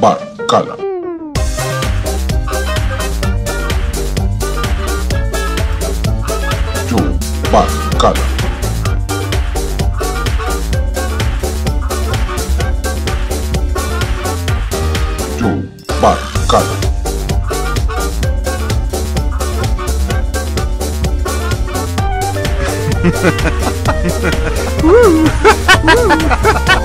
ばっかだ。情ばっかだ。情ばっかだ。Woo!